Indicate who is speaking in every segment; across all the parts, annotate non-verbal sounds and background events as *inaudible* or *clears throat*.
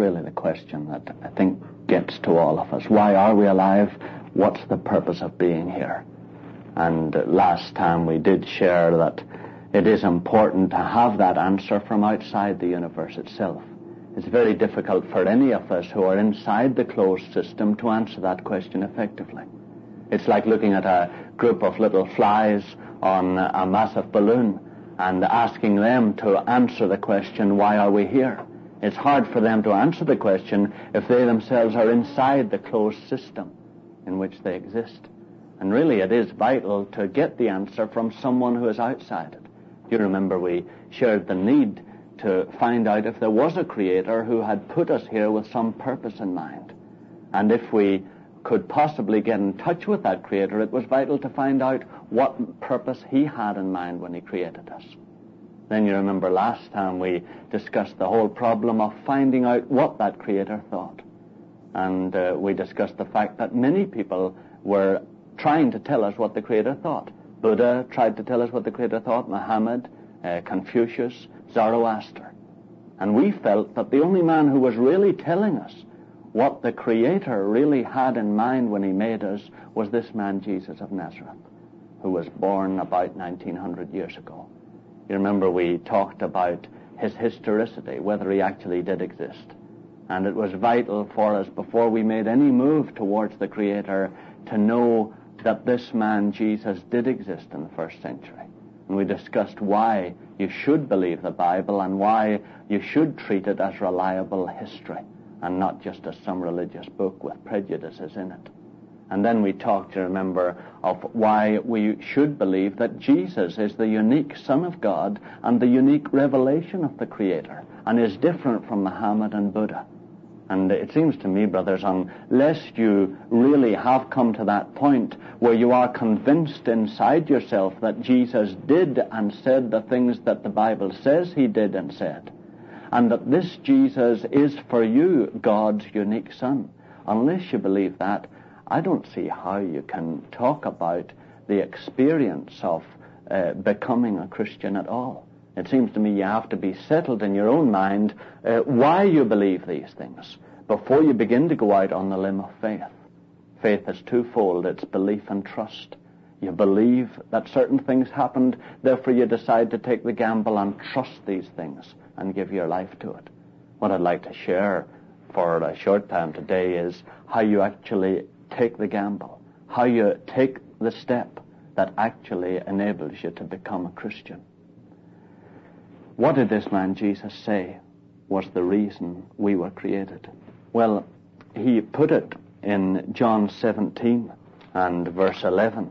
Speaker 1: really the question that I think gets to all of us. Why are we alive? What's the purpose of being here? And uh, last time we did share that it is important to have that answer from outside the universe itself. It's very difficult for any of us who are inside the closed system to answer that question effectively. It's like looking at a group of little flies on a massive balloon and asking them to answer the question, why are we here? It's hard for them to answer the question if they themselves are inside the closed system in which they exist. And really it is vital to get the answer from someone who is outside it. You remember we shared the need to find out if there was a creator who had put us here with some purpose in mind. And if we could possibly get in touch with that creator, it was vital to find out what purpose he had in mind when he created us. Then you remember last time we discussed the whole problem of finding out what that creator thought. And uh, we discussed the fact that many people were trying to tell us what the creator thought. Buddha tried to tell us what the creator thought, Muhammad, uh, Confucius, Zoroaster. And we felt that the only man who was really telling us what the Creator really had in mind when He made us was this man, Jesus of Nazareth, who was born about 1900 years ago. You remember we talked about his historicity, whether he actually did exist. And it was vital for us before we made any move towards the Creator to know that this man, Jesus, did exist in the first century. And we discussed why you should believe the Bible and why you should treat it as reliable history and not just as some religious book with prejudices in it. And then we talked, you remember, of why we should believe that Jesus is the unique Son of God and the unique revelation of the Creator and is different from Muhammad and Buddha. And it seems to me, brothers, unless you really have come to that point where you are convinced inside yourself that Jesus did and said the things that the Bible says he did and said, and that this Jesus is for you God's unique Son, unless you believe that, I don't see how you can talk about the experience of uh, becoming a Christian at all. It seems to me you have to be settled in your own mind uh, why you believe these things before you begin to go out on the limb of faith. Faith is twofold. It's belief and trust. You believe that certain things happened, therefore you decide to take the gamble and trust these things and give your life to it. What I'd like to share for a short time today is how you actually take the gamble, how you take the step that actually enables you to become a Christian. What did this man Jesus say was the reason we were created? Well, he put it in John 17 and verse 11.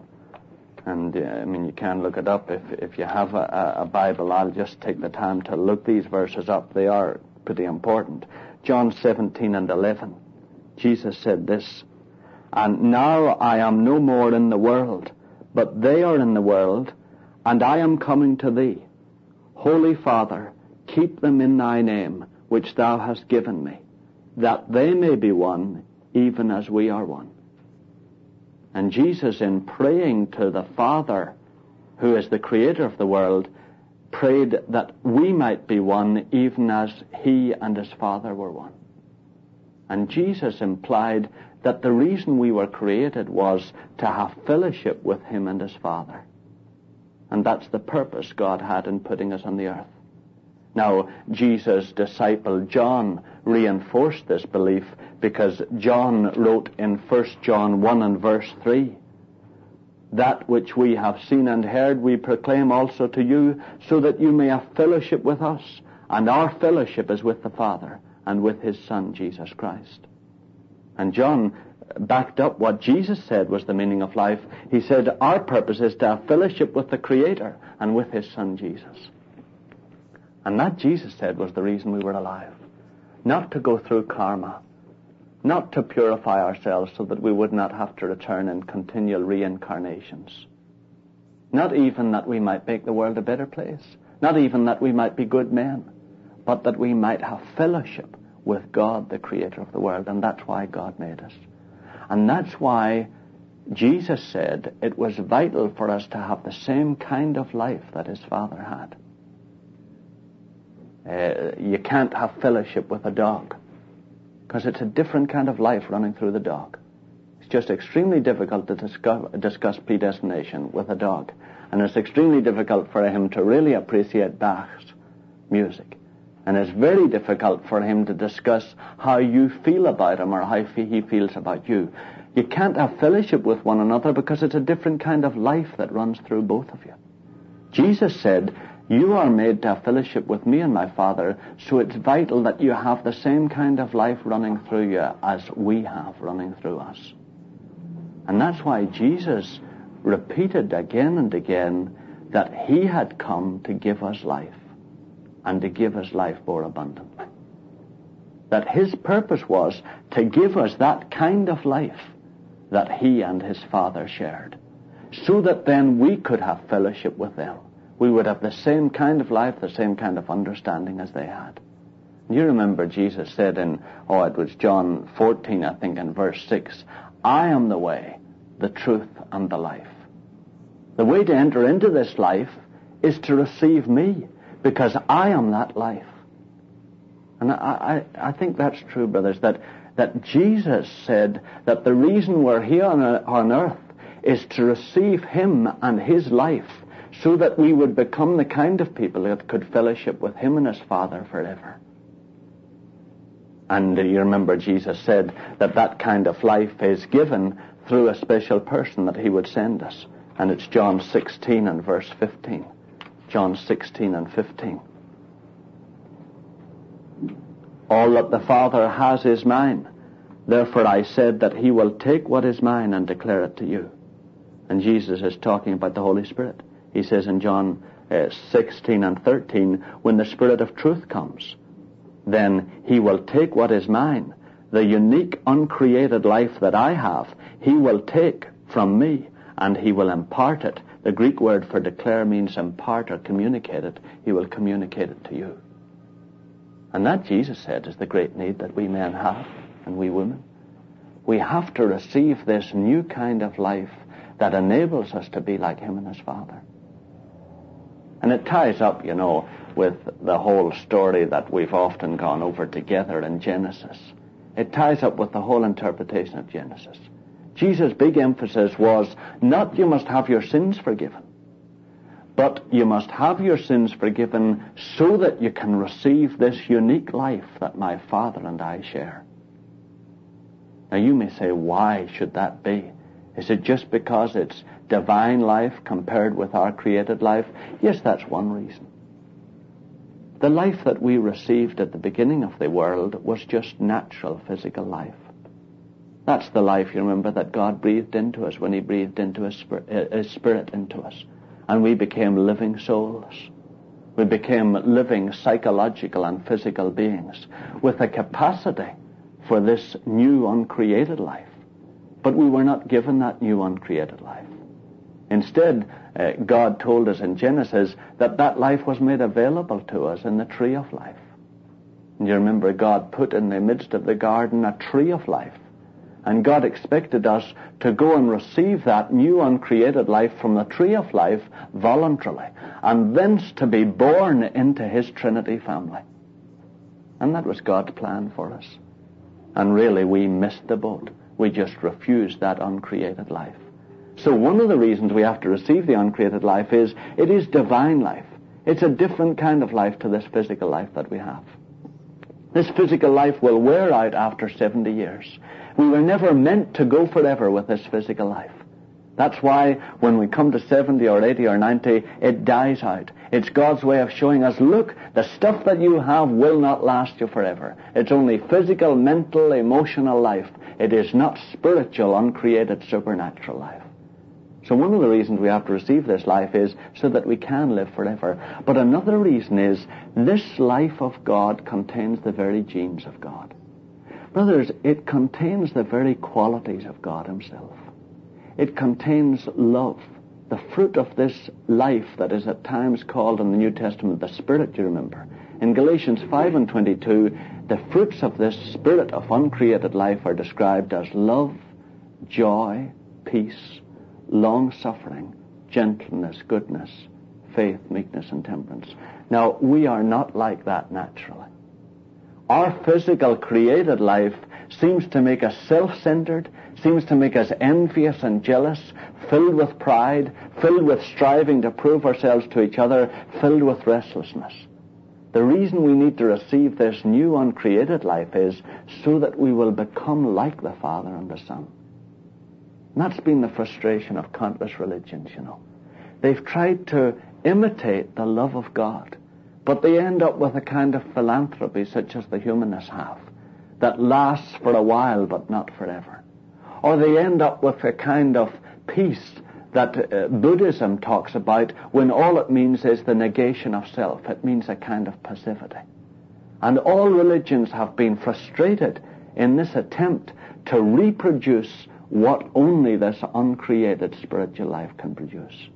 Speaker 1: And uh, I mean, you can look it up if, if you have a, a Bible. I'll just take the time to look these verses up. They are pretty important. John 17 and 11. Jesus said this, And now I am no more in the world, but they are in the world, and I am coming to thee. Holy Father, keep them in thy name, which thou hast given me, that they may be one, even as we are one. And Jesus, in praying to the Father, who is the creator of the world, prayed that we might be one, even as he and his Father were one. And Jesus implied that the reason we were created was to have fellowship with him and his Father. And that's the purpose God had in putting us on the earth. Now, Jesus' disciple John reinforced this belief because John wrote in 1 John 1 and verse 3, That which we have seen and heard we proclaim also to you, so that you may have fellowship with us. And our fellowship is with the Father and with his Son, Jesus Christ. And John backed up what Jesus said was the meaning of life. He said, Our purpose is to have fellowship with the Creator and with His Son Jesus. And that, Jesus said, was the reason we were alive. Not to go through karma, not to purify ourselves so that we would not have to return in continual reincarnations. Not even that we might make the world a better place, not even that we might be good men, but that we might have fellowship with God, the creator of the world, and that's why God made us. And that's why Jesus said it was vital for us to have the same kind of life that his Father had. Uh, you can't have fellowship with a dog. because it's a different kind of life running through the dog. It's just extremely difficult to discuss, discuss predestination with a dog. And it's extremely difficult for him to really appreciate Bach's music. And it's very difficult for him to discuss how you feel about him or how he feels about you. You can't have fellowship with one another because it's a different kind of life that runs through both of you. Jesus said, you are made to have fellowship with me and my Father, so it's vital that you have the same kind of life running through you as we have running through us. And that's why Jesus repeated again and again that he had come to give us life and to give us life more abundantly. That his purpose was to give us that kind of life that he and his Father shared, so that then we could have fellowship with them we would have the same kind of life, the same kind of understanding as they had. You remember Jesus said in, oh, it was John 14, I think, in verse 6, I am the way, the truth, and the life. The way to enter into this life is to receive me, because I am that life. And I, I, I think that's true, brothers, that, that Jesus said that the reason we're here on, on earth is to receive Him and His life so that we would become the kind of people that could fellowship with him and his Father forever. And you remember Jesus said that that kind of life is given through a special person that he would send us. And it's John 16 and verse 15. John 16 and 15. All that the Father has is mine. Therefore I said that he will take what is mine and declare it to you. And Jesus is talking about the Holy Spirit. He says in John uh, 16 and 13, when the Spirit of truth comes, then he will take what is mine, the unique, uncreated life that I have, he will take from me and he will impart it. The Greek word for declare means impart or communicate it. He will communicate it to you. And that, Jesus said, is the great need that we men have and we women. We have to receive this new kind of life that enables us to be like him and his Father. And it ties up, you know, with the whole story that we've often gone over together in Genesis. It ties up with the whole interpretation of Genesis. Jesus' big emphasis was not you must have your sins forgiven, but you must have your sins forgiven so that you can receive this unique life that my Father and I share. Now you may say, why should that be? Is it just because it's divine life compared with our created life? Yes, that's one reason. The life that we received at the beginning of the world was just natural physical life. That's the life, you remember, that God breathed into us when He breathed into His spirit, His spirit into us. And we became living souls. We became living psychological and physical beings with a capacity for this new uncreated life. But we were not given that new uncreated life. Instead, uh, God told us in Genesis that that life was made available to us in the tree of life. And you remember God put in the midst of the garden a tree of life. And God expected us to go and receive that new uncreated life from the tree of life voluntarily, and thence to be born into His Trinity family. And that was God's plan for us. And really, we missed the boat. We just refused that uncreated life. So one of the reasons we have to receive the uncreated life is it is divine life. It's a different kind of life to this physical life that we have. This physical life will wear out after 70 years. We were never meant to go forever with this physical life. That's why when we come to 70 or 80 or 90, it dies out. It's God's way of showing us, look, the stuff that you have will not last you forever. It's only physical, mental, emotional life. It is not spiritual, uncreated, supernatural life. So one of the reasons we have to receive this life is so that we can live forever. But another reason is this life of God contains the very genes of God. Brothers, it contains the very qualities of God himself. It contains love, the fruit of this life that is at times called in the New Testament the Spirit, you remember. In Galatians 5 and 22, the fruits of this spirit of uncreated life are described as love, joy, peace, long suffering, gentleness, goodness, faith, meekness, and temperance. Now, we are not like that naturally. Our physical created life seems to make us self-centered, seems to make us envious and jealous, filled with pride, filled with striving to prove ourselves to each other, filled with restlessness. The reason we need to receive this new uncreated life is so that we will become like the Father and the Son. And that's been the frustration of countless religions, you know. They've tried to imitate the love of God, but they end up with a kind of philanthropy such as the humanists have that lasts for a while but not forever. Or they end up with a kind of peace that uh, Buddhism talks about when all it means is the negation of self. It means a kind of passivity. And all religions have been frustrated in this attempt to reproduce what only this uncreated spiritual life can produce.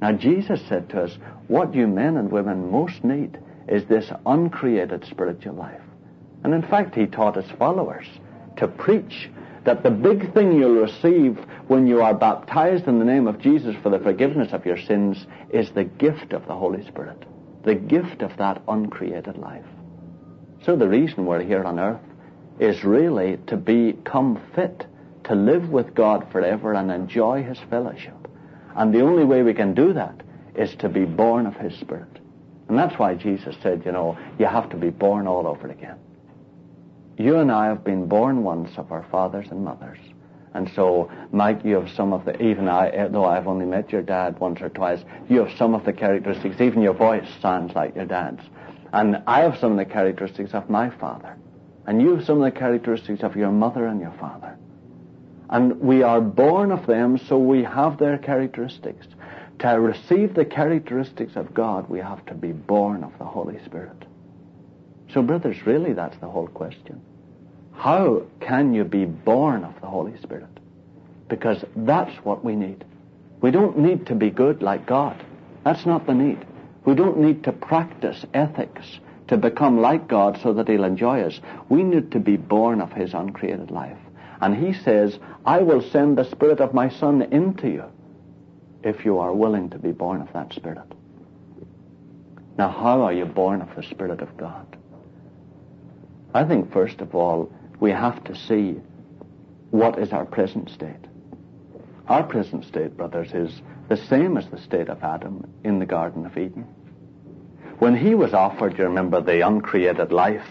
Speaker 1: Now Jesus said to us, what you men and women most need is this uncreated spiritual life. And in fact, he taught his followers to preach that the big thing you'll receive when you are baptized in the name of Jesus for the forgiveness of your sins is the gift of the Holy Spirit, the gift of that uncreated life. So the reason we're here on earth is really to become fit to live with God forever and enjoy His fellowship. And the only way we can do that is to be born of His Spirit. And that's why Jesus said, you know, you have to be born all over again. You and I have been born once of our fathers and mothers. And so, Mike, you have some of the, even I, eh, though I've only met your dad once or twice, you have some of the characteristics, even your voice sounds like your dad's. And I have some of the characteristics of my father. And you have some of the characteristics of your mother and your father. And we are born of them, so we have their characteristics. To receive the characteristics of God, we have to be born of the Holy Spirit. So, brothers, really that's the whole question. How can you be born of the Holy Spirit? Because that's what we need. We don't need to be good like God. That's not the need. We don't need to practice ethics to become like God so that He'll enjoy us. We need to be born of His uncreated life. And He says, I will send the Spirit of my Son into you if you are willing to be born of that Spirit. Now, how are you born of the Spirit of God? I think, first of all, we have to see what is our present state. Our present state, brothers, is the same as the state of Adam in the Garden of Eden. When he was offered, you remember, the uncreated life,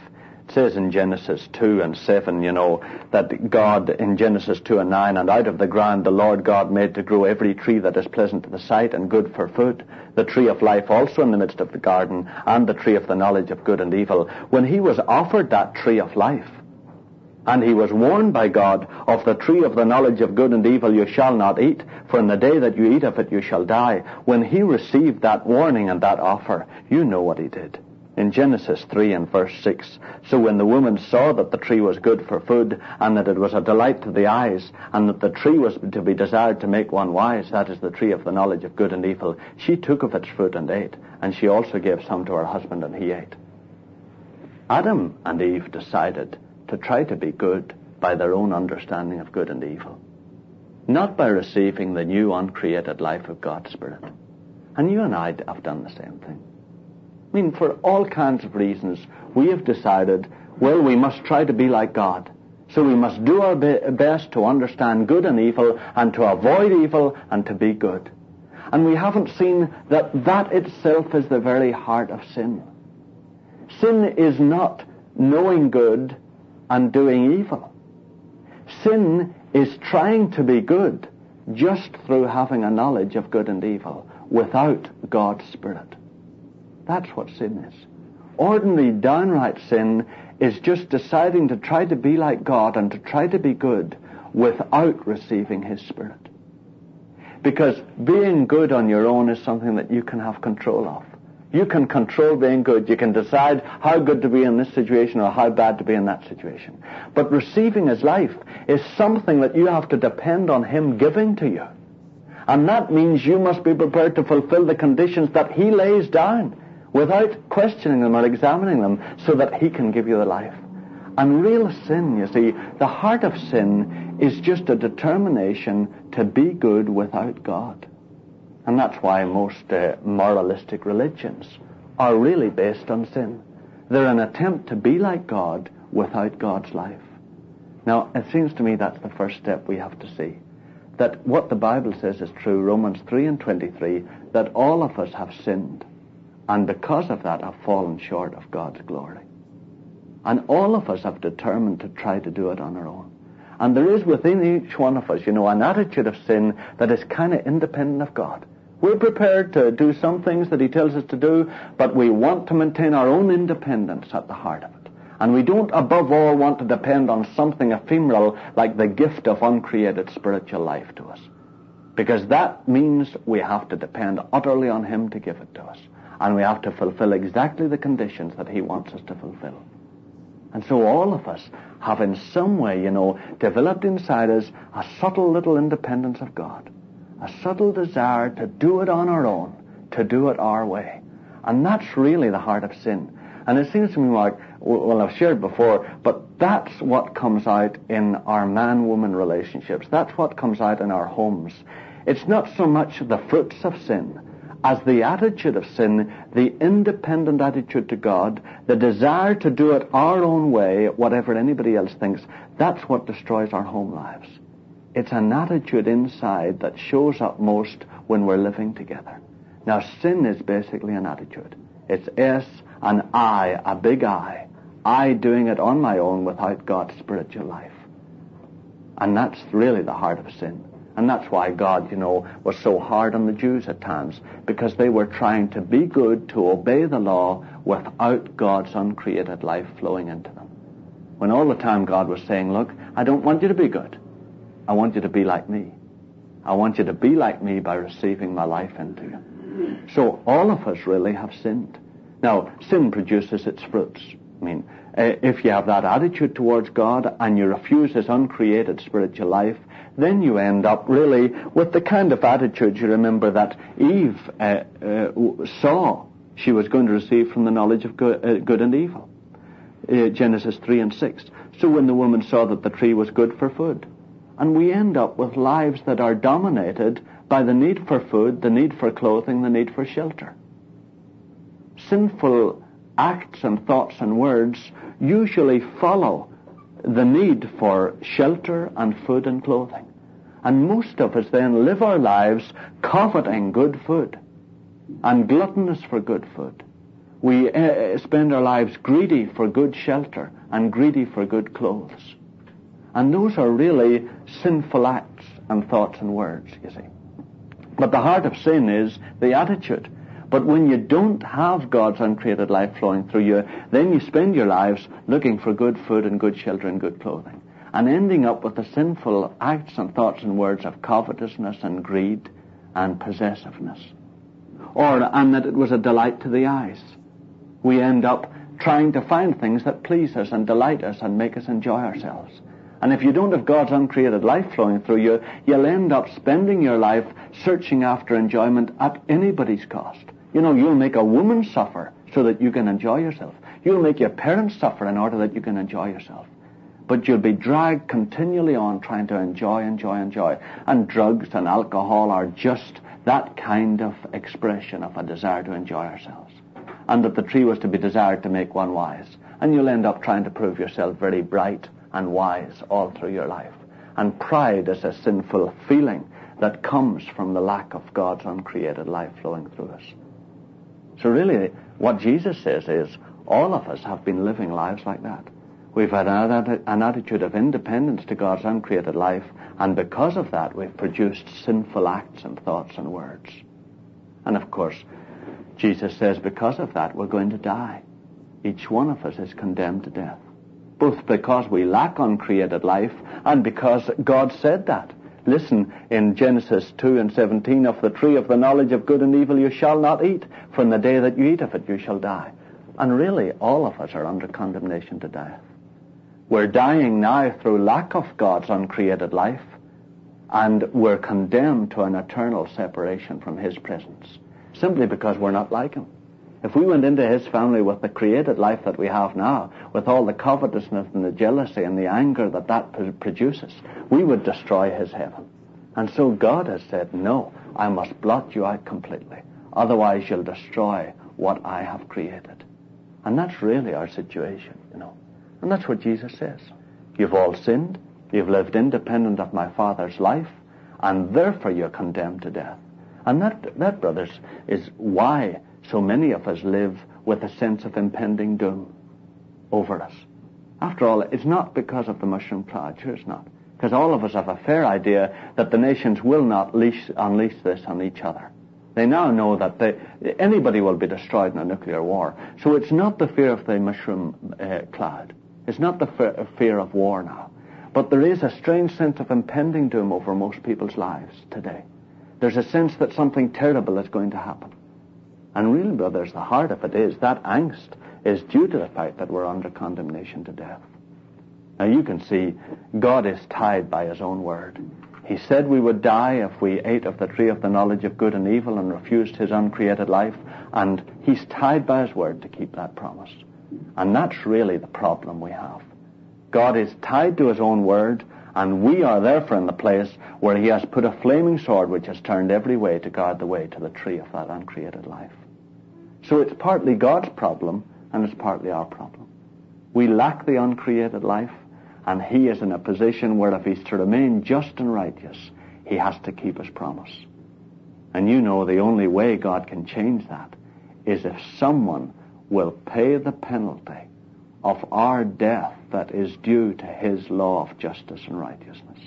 Speaker 1: it says in Genesis 2 and 7, you know, that God in Genesis 2 and 9, and out of the ground the Lord God made to grow every tree that is pleasant to the sight and good for food, the tree of life also in the midst of the garden, and the tree of the knowledge of good and evil. When he was offered that tree of life, and he was warned by God, of the tree of the knowledge of good and evil you shall not eat, for in the day that you eat of it you shall die. When he received that warning and that offer, you know what he did in Genesis 3 and verse 6. So when the woman saw that the tree was good for food, and that it was a delight to the eyes, and that the tree was to be desired to make one wise, that is the tree of the knowledge of good and evil, she took of its fruit and ate, and she also gave some to her husband, and he ate. Adam and Eve decided to try to be good by their own understanding of good and evil, not by receiving the new uncreated life of God's Spirit. And you and I have done the same thing. I mean, for all kinds of reasons, we have decided, well, we must try to be like God. So we must do our be- best to understand good and evil and to avoid evil and to be good. And we haven't seen that that itself is the very heart of sin. Sin is not knowing good and doing evil. Sin is trying to be good just through having a knowledge of good and evil without God's Spirit. That's what sin is. Ordinary, downright sin is just deciding to try to be like God and to try to be good without receiving His Spirit. Because being good on your own is something that you can have control of. You can control being good. You can decide how good to be in this situation or how bad to be in that situation. But receiving His life is something that you have to depend on Him giving to you. And that means you must be prepared to fulfill the conditions that He lays down without questioning them or examining them so that he can give you the life. And real sin, you see, the heart of sin is just a determination to be good without God. And that's why most uh, moralistic religions are really based on sin. They're an attempt to be like God without God's life. Now, it seems to me that's the first step we have to see. That what the Bible says is true, Romans 3 and 23, that all of us have sinned, and because of that have fallen short of God's glory. And all of us have determined to try to do it on our own. And there is within each one of us, you know, an attitude of sin that is kind of independent of God. We're prepared to do some things that He tells us to do, but we want to maintain our own independence at the heart of it. And we don't, above all, want to depend on something ephemeral like the gift of uncreated spiritual life to us. Because that means we have to depend utterly on Him to give it to us. And we have to fulfill exactly the conditions that He wants us to fulfill. And so all of us have in some way, you know, developed inside us a subtle little independence of God. A subtle desire to do it on our own, to do it our way. And that's really the heart of sin. And it seems to me like, well, I've shared before, but that's what comes out in our man-woman relationships. That's what comes out in our homes. It's not so much the fruits of sin, as the attitude of sin, the independent attitude to God, the desire to do it our own way, whatever anybody else thinks, that's what destroys our home lives. It's an attitude inside that shows up most when we're living together. Now, sin is basically an attitude. It's S an I, a big I. I doing it on my own without God's spiritual life. And that's really the heart of sin. And that's why God, you know, was so hard on the Jews at times, because they were trying to be good, to obey the law, without God's uncreated life flowing into them. When all the time God was saying, look, I don't want you to be good. I want you to be like me. I want you to be like me by receiving my life into you. So all of us really have sinned. Now, sin produces its fruits. I mean, if you have that attitude towards God and you refuse His uncreated spiritual life, then you end up really with the kind of attitude you remember that Eve uh, uh, saw she was going to receive from the knowledge of good, uh, good and evil. Uh, Genesis 3 and 6. So when the woman saw that the tree was good for food, and we end up with lives that are dominated by the need for food, the need for clothing, the need for shelter. Sinful acts and thoughts and words usually follow the need for shelter and food and clothing. And most of us then live our lives coveting good food and gluttonous for good food. We uh, spend our lives greedy for good shelter and greedy for good clothes. And those are really sinful acts and thoughts and words, you see. But the heart of sin is the attitude. But when you don't have God's uncreated life flowing through you, then you spend your lives looking for good food and good shelter and good clothing. And ending up with the sinful acts and thoughts and words of covetousness and greed and possessiveness. Or, and that it was a delight to the eyes. We end up trying to find things that please us and delight us and make us enjoy ourselves. And if you don't have God's uncreated life flowing through you, you'll end up spending your life searching after enjoyment at anybody's cost. You know, you'll make a woman suffer so that you can enjoy yourself. You'll make your parents suffer in order that you can enjoy yourself. But you'll be dragged continually on trying to enjoy, enjoy, enjoy. And drugs and alcohol are just that kind of expression of a desire to enjoy ourselves. And that the tree was to be desired to make one wise. And you'll end up trying to prove yourself very bright and wise all through your life. And pride is a sinful feeling that comes from the lack of God's uncreated life flowing through us. So really, what Jesus says is, all of us have been living lives like that. We've had an attitude of independence to God's uncreated life, and because of that, we've produced sinful acts and thoughts and words. And of course, Jesus says because of that, we're going to die. Each one of us is condemned to death. Both because we lack uncreated life, and because God said that. Listen, in Genesis 2 and 17, of the tree of the knowledge of good and evil you shall not eat. From the day that you eat of it, you shall die. And really, all of us are under condemnation to death. We're dying now through lack of God's uncreated life, and we're condemned to an eternal separation from His presence, simply because we're not like Him. If we went into his family with the created life that we have now, with all the covetousness and the jealousy and the anger that that produces, we would destroy his heaven. And so God has said, no, I must blot you out completely. Otherwise you'll destroy what I have created. And that's really our situation, you know. And that's what Jesus says. You've all sinned. You've lived independent of my Father's life. And therefore you're condemned to death. And that, that, brothers, is why so many of us live with a sense of impending doom over us. After all, it's not because of the mushroom cloud. Sure it's not. Because all of us have a fair idea that the nations will not leash, unleash this on each other. They now know that they, anybody will be destroyed in a nuclear war. So it's not the fear of the mushroom uh, cloud. It's not the fear of war now. But there is a strange sense of impending doom over most people's lives today. There's a sense that something terrible is going to happen. And really, brothers, the heart of it is that angst is due to the fact that we're under condemnation to death. Now you can see God is tied by his own word. He said we would die if we ate of the tree of the knowledge of good and evil and refused his uncreated life, and he's tied by his word to keep that promise. And that's really the problem we have. God is tied to his own word, and we are therefore in the place where he has put a flaming sword which has turned every way to guard the way to the tree of that uncreated life. So it's partly God's problem, and it's partly our problem. We lack the uncreated life, and he is in a position where if he's to remain just and righteous, he has to keep his promise. And you know the only way God can change that is if someone will pay the penalty of our death that is due to his law of justice and righteousness.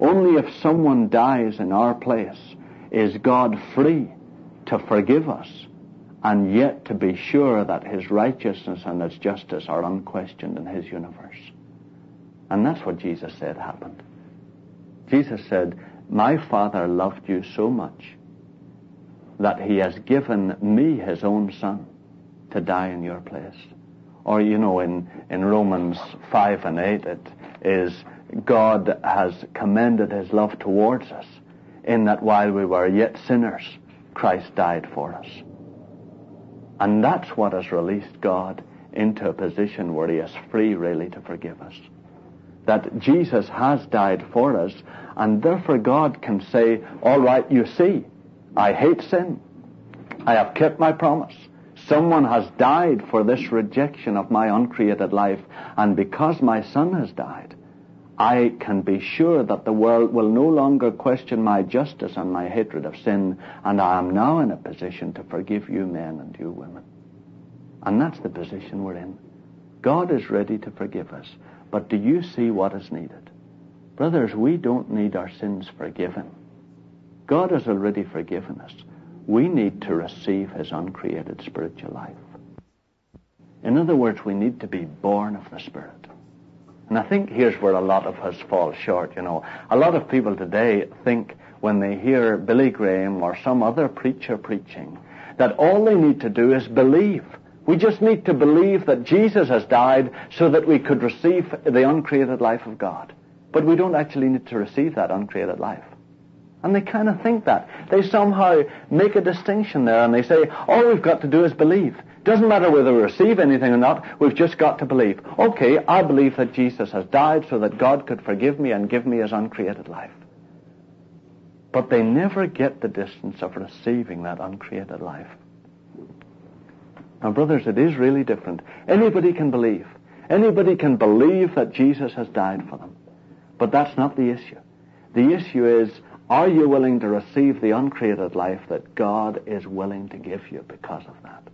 Speaker 1: Only if someone dies in our place is God free to forgive us and yet to be sure that his righteousness and his justice are unquestioned in his universe. And that's what Jesus said happened. Jesus said, My Father loved you so much that he has given me his own son to die in your place. Or, you know, in, in Romans 5 and 8, it is God has commended his love towards us in that while we were yet sinners, Christ died for us. And that's what has released God into a position where he is free really to forgive us that Jesus has died for us, and therefore God can say, all right, you see, I hate sin. I have kept my promise. Someone has died for this rejection of my uncreated life, and because my son has died, I can be sure that the world will no longer question my justice and my hatred of sin, and I am now in a position to forgive you men and you women. And that's the position we're in. God is ready to forgive us. But do you see what is needed? Brothers, we don't need our sins forgiven. God has already forgiven us. We need to receive his uncreated spiritual life. In other words, we need to be born of the Spirit. And I think here's where a lot of us fall short, you know. A lot of people today think when they hear Billy Graham or some other preacher preaching that all they need to do is believe. We just need to believe that Jesus has died so that we could receive the uncreated life of God. But we don't actually need to receive that uncreated life. And they kind of think that. They somehow make a distinction there and they say, all we've got to do is believe. Doesn't matter whether we receive anything or not, we've just got to believe. Okay, I believe that Jesus has died so that God could forgive me and give me his uncreated life. But they never get the distance of receiving that uncreated life. Now, brothers, it is really different. Anybody can believe. Anybody can believe that Jesus has died for them. But that's not the issue. The issue is, are you willing to receive the uncreated life that God is willing to give you because of that?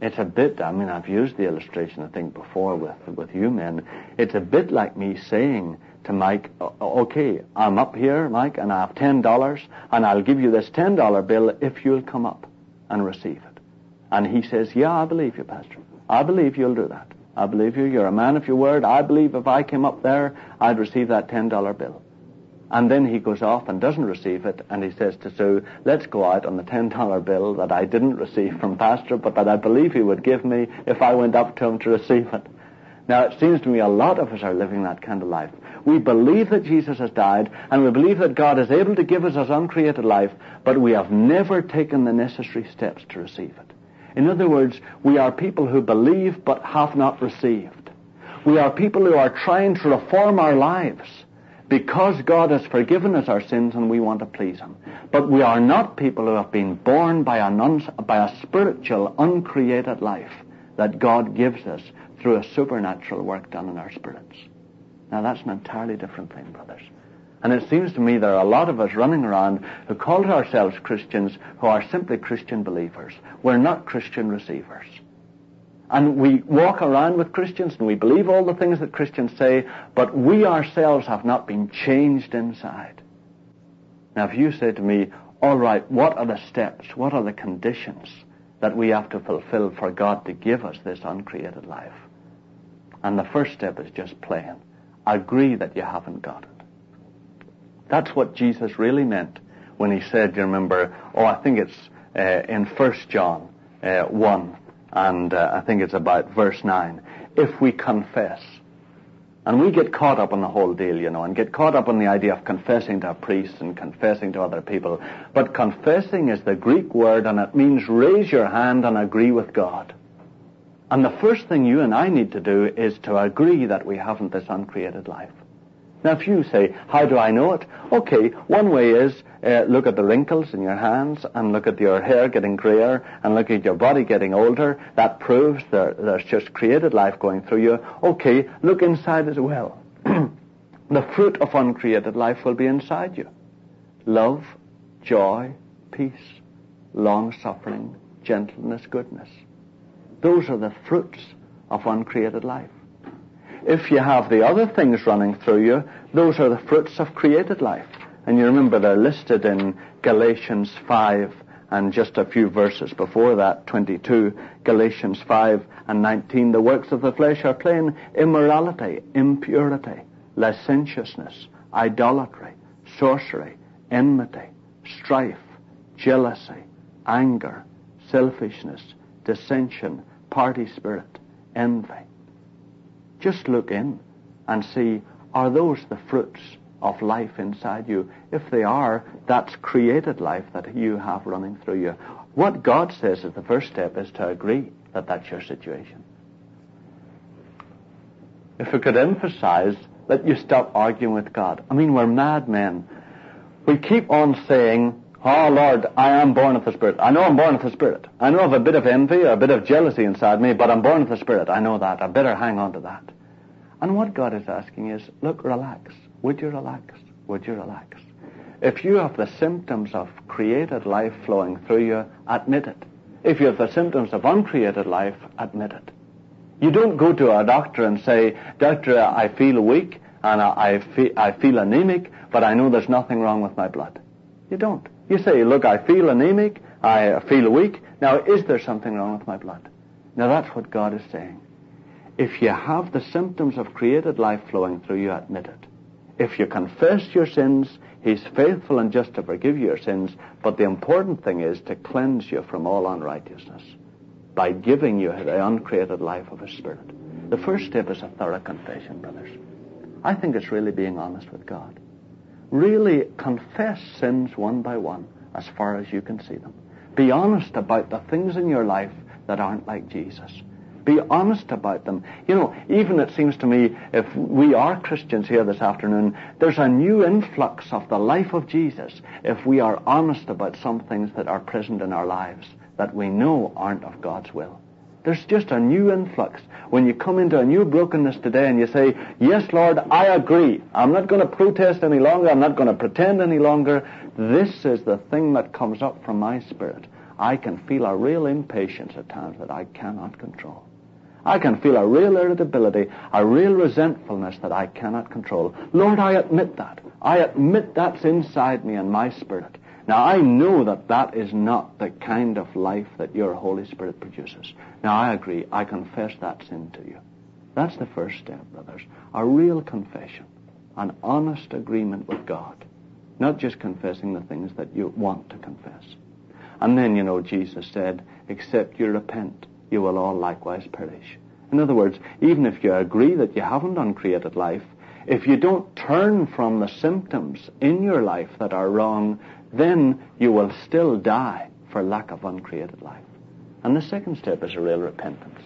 Speaker 1: It's a bit, I mean, I've used the illustration, I think, before with, with you men. It's a bit like me saying to Mike, okay, I'm up here, Mike, and I have $10, and I'll give you this $10 bill if you'll come up and receive it. And he says, yeah, I believe you, Pastor. I believe you'll do that. I believe you. You're a man of your word. I believe if I came up there, I'd receive that $10 bill. And then he goes off and doesn't receive it, and he says to Sue, let's go out on the $10 bill that I didn't receive from Pastor, but that I believe he would give me if I went up to him to receive it. Now, it seems to me a lot of us are living that kind of life. We believe that Jesus has died, and we believe that God is able to give us his uncreated life, but we have never taken the necessary steps to receive it. In other words, we are people who believe but have not received. We are people who are trying to reform our lives. Because God has forgiven us our sins and we want to please Him. But we are not people who have been born by, an by a spiritual, uncreated life that God gives us through a supernatural work done in our spirits. Now that's an entirely different thing, brothers. And it seems to me there are a lot of us running around who call ourselves Christians who are simply Christian believers. We're not Christian receivers. And we walk around with Christians and we believe all the things that Christians say, but we ourselves have not been changed inside. Now, if you say to me, all right, what are the steps, what are the conditions that we have to fulfill for God to give us this uncreated life? And the first step is just plain. I agree that you haven't got it. That's what Jesus really meant when he said, you remember, oh, I think it's uh, in 1 John uh, 1, and uh, I think it's about verse 9. If we confess, and we get caught up in the whole deal, you know, and get caught up in the idea of confessing to a priest and confessing to other people. But confessing is the Greek word, and it means raise your hand and agree with God. And the first thing you and I need to do is to agree that we haven't this uncreated life. Now, if you say, how do I know it? Okay, one way is uh, look at the wrinkles in your hands and look at your hair getting grayer and look at your body getting older. That proves there, there's just created life going through you. Okay, look inside as well. *clears throat* the fruit of uncreated life will be inside you. Love, joy, peace, long-suffering, gentleness, goodness. Those are the fruits of uncreated life. If you have the other things running through you, those are the fruits of created life. And you remember they're listed in Galatians 5 and just a few verses before that, 22, Galatians 5 and 19. The works of the flesh are plain immorality, impurity, licentiousness, idolatry, sorcery, enmity, strife, jealousy, anger, selfishness, dissension, party spirit, envy. Just look in and see, are those the fruits of life inside you? If they are, that's created life that you have running through you. What God says is the first step is to agree that that's your situation. If we could emphasize that you stop arguing with God. I mean, we're madmen. We keep on saying, Oh Lord, I am born of the Spirit. I know I'm born of the Spirit. I know of a bit of envy, or a bit of jealousy inside me, but I'm born of the Spirit. I know that. I better hang on to that. And what God is asking is, look, relax. Would you relax? Would you relax? If you have the symptoms of created life flowing through you, admit it. If you have the symptoms of uncreated life, admit it. You don't go to a doctor and say, Doctor, I feel weak and I feel, I feel anemic, but I know there's nothing wrong with my blood. You don't. You say, look, I feel anemic, I feel weak. Now, is there something wrong with my blood? Now, that's what God is saying. If you have the symptoms of created life flowing through you, admit it. If you confess your sins, He's faithful and just to forgive your sins, but the important thing is to cleanse you from all unrighteousness by giving you the uncreated life of His Spirit. The first step is a thorough confession, brothers. I think it's really being honest with God. Really confess sins one by one as far as you can see them. Be honest about the things in your life that aren't like Jesus. Be honest about them. You know, even it seems to me, if we are Christians here this afternoon, there's a new influx of the life of Jesus if we are honest about some things that are present in our lives that we know aren't of God's will. There's just a new influx. When you come into a new brokenness today and you say, Yes, Lord, I agree. I'm not going to protest any longer. I'm not going to pretend any longer. This is the thing that comes up from my spirit. I can feel a real impatience at times that I cannot control. I can feel a real irritability, a real resentfulness that I cannot control. Lord, I admit that. I admit that's inside me and my spirit. Now, I know that that is not the kind of life that your Holy Spirit produces. Now, I agree. I confess that sin to you. That's the first step, brothers. A real confession. An honest agreement with God. Not just confessing the things that you want to confess. And then, you know, Jesus said, except you repent, you will all likewise perish. In other words, even if you agree that you haven't uncreated life, if you don't turn from the symptoms in your life that are wrong, then you will still die for lack of uncreated life. And the second step is a real repentance.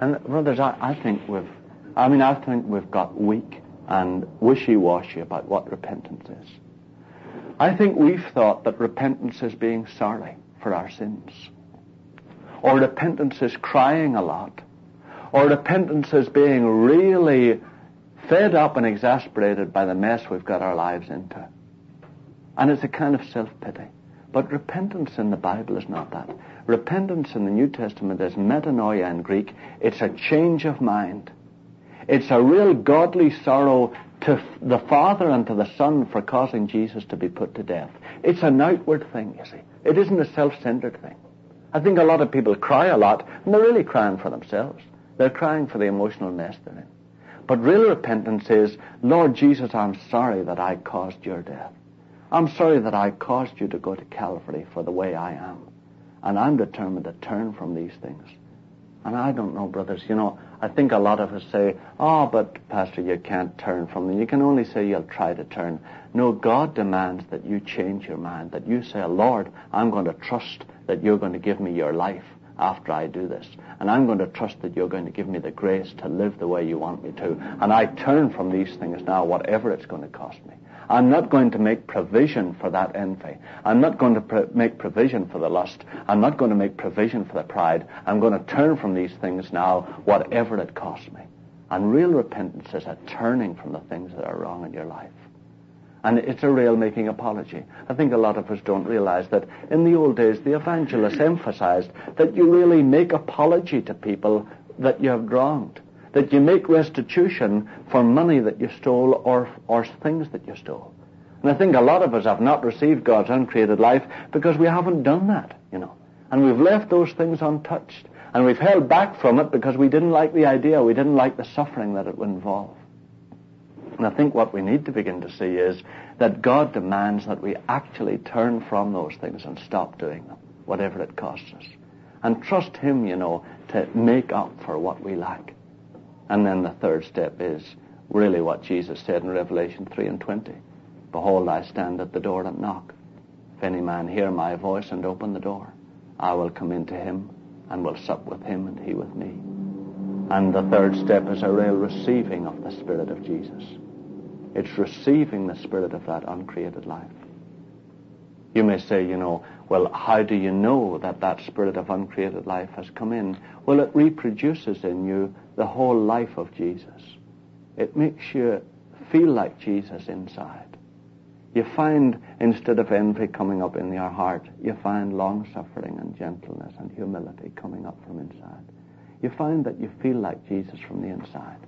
Speaker 1: And brothers, I, I think we've, I mean, I think we've got weak and wishy-washy about what repentance is. I think we've thought that repentance is being sorry for our sins. Or repentance is crying a lot. Or repentance is being really fed up and exasperated by the mess we've got our lives into. And it's a kind of self-pity. But repentance in the Bible is not that. Repentance in the New Testament is metanoia in Greek. It's a change of mind. It's a real godly sorrow to the Father and to the Son for causing Jesus to be put to death. It's an outward thing, you see. It isn't a self-centered thing. I think a lot of people cry a lot, and they're really crying for themselves. They're crying for the emotional mess they're in. But real repentance is, Lord Jesus, I'm sorry that I caused your death. I'm sorry that I caused you to go to Calvary for the way I am. And I'm determined to turn from these things. And I don't know, brothers, you know, I think a lot of us say, oh, but Pastor, you can't turn from them. You can only say you'll try to turn. No, God demands that you change your mind, that you say, Lord, I'm going to trust that you're going to give me your life after I do this. And I'm going to trust that you're going to give me the grace to live the way you want me to. And I turn from these things now, whatever it's going to cost me. I'm not going to make provision for that envy. I'm not going to pr- make provision for the lust. I'm not going to make provision for the pride. I'm going to turn from these things now, whatever it costs me. And real repentance is a turning from the things that are wrong in your life. And it's a real making apology. I think a lot of us don't realize that in the old days, the evangelists emphasized that you really make apology to people that you have wronged that you make restitution for money that you stole or, or things that you stole. And I think a lot of us have not received God's uncreated life because we haven't done that, you know. And we've left those things untouched. And we've held back from it because we didn't like the idea, we didn't like the suffering that it would involve. And I think what we need to begin to see is that God demands that we actually turn from those things and stop doing them, whatever it costs us. And trust Him, you know, to make up for what we lack. And then the third step is really what Jesus said in Revelation 3 and 20. Behold, I stand at the door and knock. If any man hear my voice and open the door, I will come into him and will sup with him and he with me. And the third step is a real receiving of the Spirit of Jesus. It's receiving the Spirit of that uncreated life. You may say, you know, well, how do you know that that spirit of uncreated life has come in? Well, it reproduces in you the whole life of Jesus. It makes you feel like Jesus inside. You find, instead of envy coming up in your heart, you find long suffering and gentleness and humility coming up from inside. You find that you feel like Jesus from the inside.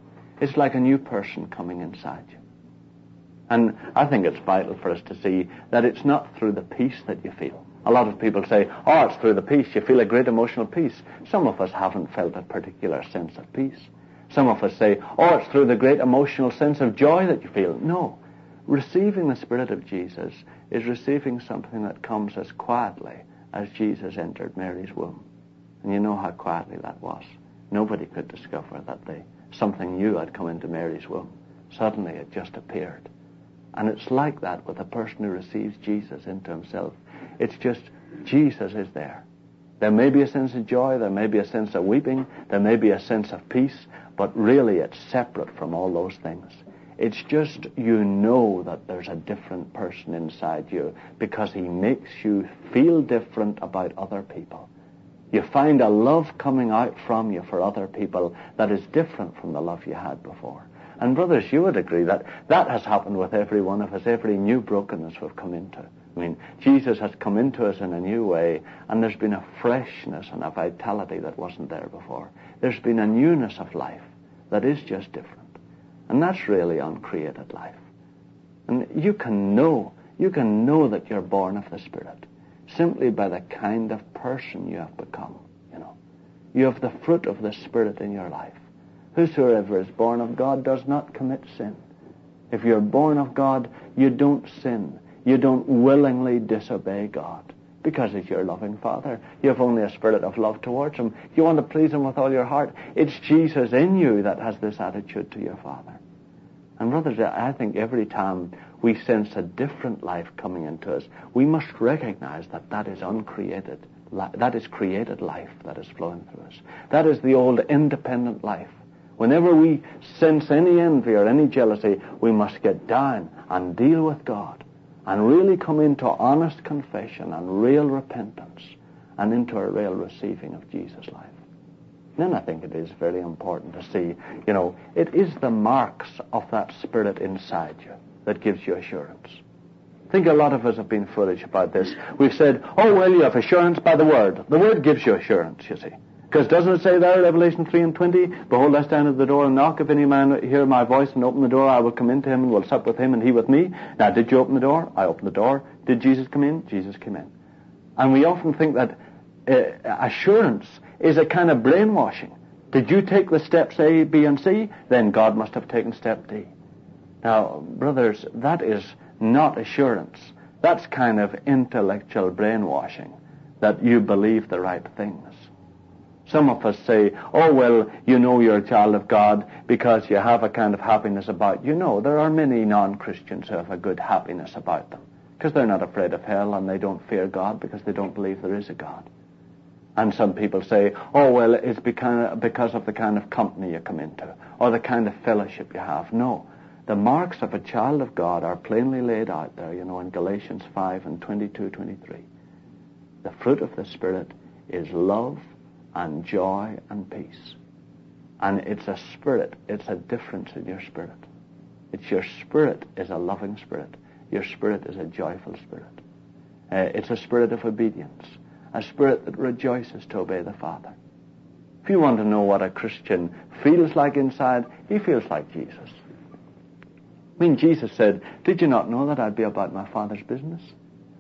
Speaker 1: It's like a new person coming inside you. And I think it's vital for us to see that it's not through the peace that you feel. A lot of people say, oh, it's through the peace. You feel a great emotional peace. Some of us haven't felt a particular sense of peace. Some of us say, oh, it's through the great emotional sense of joy that you feel. No. Receiving the Spirit of Jesus is receiving something that comes as quietly as Jesus entered Mary's womb. And you know how quietly that was. Nobody could discover that they, something new had come into Mary's womb. Suddenly it just appeared. And it's like that with a person who receives Jesus into himself. It's just Jesus is there. There may be a sense of joy, there may be a sense of weeping, there may be a sense of peace, but really it's separate from all those things. It's just you know that there's a different person inside you because he makes you feel different about other people. You find a love coming out from you for other people that is different from the love you had before. And brothers, you would agree that that has happened with every one of us, every new brokenness we've come into. I mean, Jesus has come into us in a new way, and there's been a freshness and a vitality that wasn't there before. There's been a newness of life that is just different. And that's really uncreated life. And you can know, you can know that you're born of the Spirit simply by the kind of person you have become, you know. You have the fruit of the Spirit in your life. Whosoever is born of God does not commit sin. If you're born of God, you don't sin. You don't willingly disobey God because he's your loving Father. You have only a spirit of love towards him. You want to please him with all your heart. It's Jesus in you that has this attitude to your Father. And brothers, I think every time we sense a different life coming into us, we must recognize that that is uncreated. That is created life that is flowing through us. That is the old independent life Whenever we sense any envy or any jealousy, we must get down and deal with God and really come into honest confession and real repentance and into a real receiving of Jesus' life. Then I think it is very important to see, you know, it is the marks of that spirit inside you that gives you assurance. I think a lot of us have been foolish about this. We've said, oh, well, you have assurance by the Word. The Word gives you assurance, you see. Because doesn't it say there, Revelation 3 and 20, Behold, I stand at the door and knock. If any man hear my voice and open the door, I will come into him and will sup with him and he with me. Now, did you open the door? I opened the door. Did Jesus come in? Jesus came in. And we often think that uh, assurance is a kind of brainwashing. Did you take the steps A, B, and C? Then God must have taken step D. Now, brothers, that is not assurance. That's kind of intellectual brainwashing, that you believe the right things. Some of us say, oh, well, you know you're a child of God because you have a kind of happiness about you. know, there are many non-Christians who have a good happiness about them because they're not afraid of hell and they don't fear God because they don't believe there is a God. And some people say, oh, well, it's because of the kind of company you come into or the kind of fellowship you have. No. The marks of a child of God are plainly laid out there, you know, in Galatians 5 and 22, 23. The fruit of the Spirit is love and joy and peace. And it's a spirit. It's a difference in your spirit. It's your spirit is a loving spirit. Your spirit is a joyful spirit. Uh, it's a spirit of obedience a spirit that rejoices to obey the Father. If you want to know what a Christian feels like inside, he feels like Jesus. I mean, Jesus said, Did you not know that I'd be about my Father's business?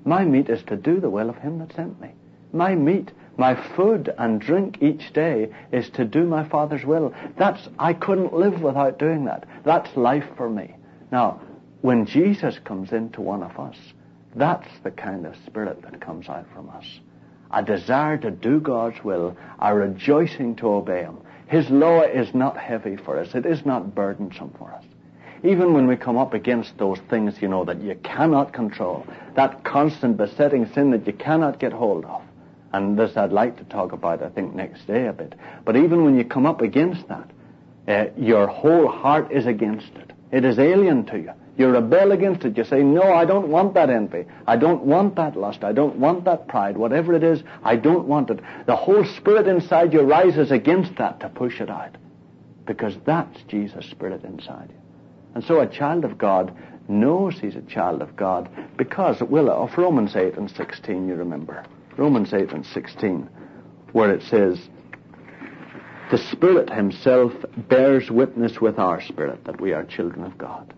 Speaker 1: My meat is to do the will of him that sent me. My meat, my food and drink each day is to do my Father's will. That's, I couldn't live without doing that. That's life for me. Now, when Jesus comes into one of us, that's the kind of spirit that comes out from us a desire to do God's will, a rejoicing to obey Him. His law is not heavy for us. It is not burdensome for us. Even when we come up against those things, you know, that you cannot control, that constant besetting sin that you cannot get hold of. And this I'd like to talk about, I think, next day a bit. But even when you come up against that, uh, your whole heart is against it. It is alien to you. You rebel against it. You say, no, I don't want that envy. I don't want that lust. I don't want that pride. Whatever it is, I don't want it. The whole spirit inside you rises against that to push it out. Because that's Jesus' spirit inside you. And so a child of God knows he's a child of God because, will of Romans 8 and 16, you remember. Romans 8 and 16, where it says, The Spirit Himself bears witness with our spirit that we are children of God.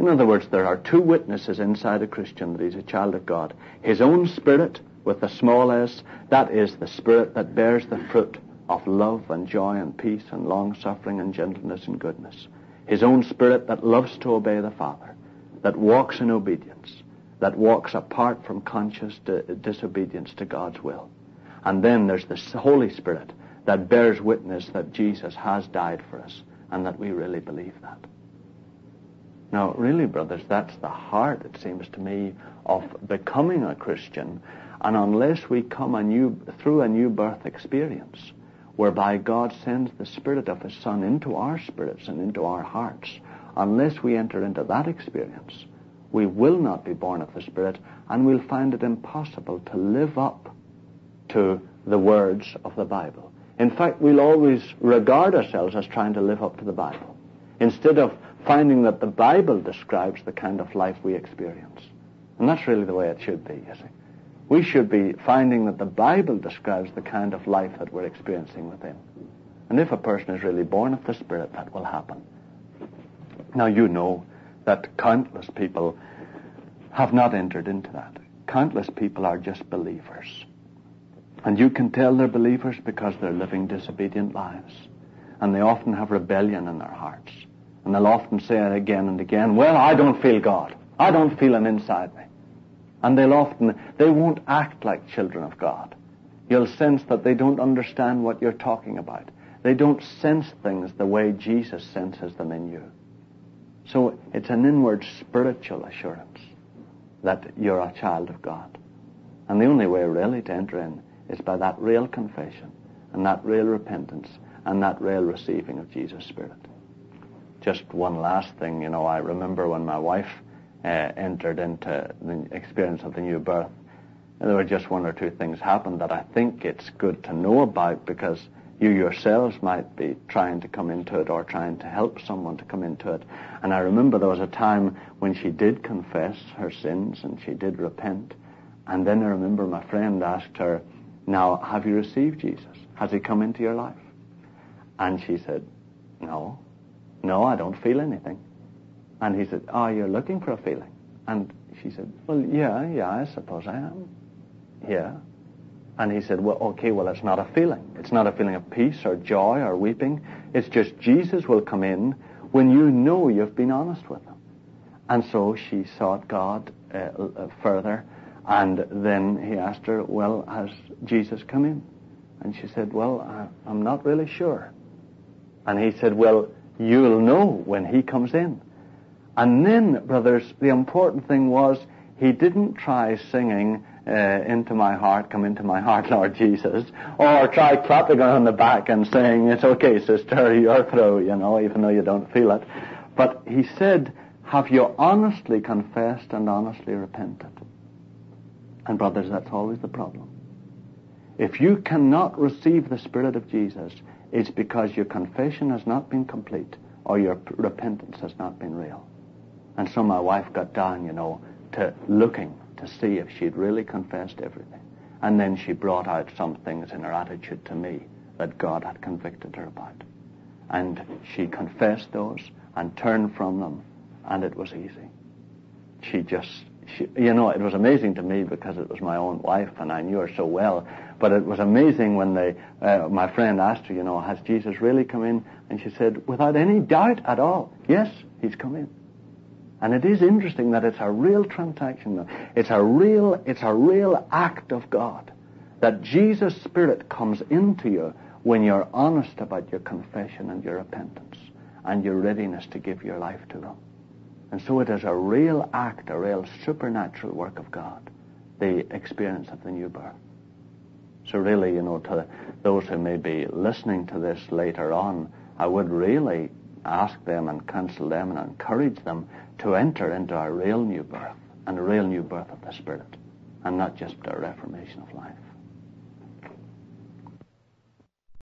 Speaker 1: In other words, there are two witnesses inside a Christian that he's a child of God. His own spirit, with a small s, that is the spirit that bears the fruit of love and joy and peace and long suffering and gentleness and goodness. His own spirit that loves to obey the Father, that walks in obedience, that walks apart from conscious di- disobedience to God's will. And then there's the Holy Spirit that bears witness that Jesus has died for us and that we really believe that. Now, really, brothers, that's the heart, it seems to me, of becoming a Christian. And unless we come a new, through a new birth experience, whereby God sends the Spirit of His Son into our spirits and into our hearts, unless we enter into that experience, we will not be born of the Spirit, and we'll find it impossible to live up to the words of the Bible. In fact, we'll always regard ourselves as trying to live up to the Bible. Instead of finding that the Bible describes the kind of life we experience. And that's really the way it should be, you see. We should be finding that the Bible describes the kind of life that we're experiencing within. And if a person is really born of the Spirit, that will happen. Now you know that countless people have not entered into that. Countless people are just believers. And you can tell they're believers because they're living disobedient lives. And they often have rebellion in their hearts. And they'll often say it again and again, well, I don't feel God. I don't feel Him inside me. And they'll often, they won't act like children of God. You'll sense that they don't understand what you're talking about. They don't sense things the way Jesus senses them in you. So it's an inward spiritual assurance that you're a child of God. And the only way really to enter in is by that real confession and that real repentance and that real receiving of Jesus' Spirit. Just one last thing, you know, I remember when my wife uh, entered into the experience of the new birth, there were just one or two things happened that I think it's good to know about because you yourselves might be trying to come into it or trying to help someone to come into it. And I remember there was a time when she did confess her sins and she did repent. And then I remember my friend asked her, Now, have you received Jesus? Has he come into your life? And she said, No. No, I don't feel anything. And he said, Oh, you're looking for a feeling. And she said, Well, yeah, yeah, I suppose I am. Yeah. And he said, well, okay, well, it's not a feeling. It's not a feeling of peace or joy or weeping. It's just Jesus will come in when you know you've been honest with him. And so she sought God uh, uh further. And then he asked her, well, has Jesus come in? And she said, well, I, I'm not really sure. And he said, well, you'll know when he comes in. And then, brothers, the important thing was he didn't try singing uh, into my heart, come into my heart, *laughs* Lord Jesus, or try clapping her on the back and saying, it's okay, sister, *laughs* you're through, you know, even though you don't feel it. But he said, have you honestly confessed and honestly repented? And brothers, that's always the problem. If you cannot receive the Spirit of Jesus, it's because your confession has not been complete or your repentance has not been real. And so my wife got down, you know, to looking to see if she'd really confessed everything. And then she brought out some things in her attitude to me that God had convicted her about. And she confessed those and turned from them, and it was easy. She just, she, you know, it was amazing to me because it was my own wife and I knew her so well. But it was amazing when they, uh, my friend asked her, you know, has Jesus really come in? And she said, without any doubt at all, yes, he's come in. And it is interesting that it's a real transaction. It's a real, it's a real act of God. That Jesus' Spirit comes into you when you're honest about your confession and your repentance and your readiness to give your life to them. And so it is a real act, a real supernatural work of God, the experience of the new birth. So really, you know, to those who may be listening to this later on, I would really ask them and counsel them and encourage them to enter into a real new birth and a real new birth of the Spirit and not just a reformation of life.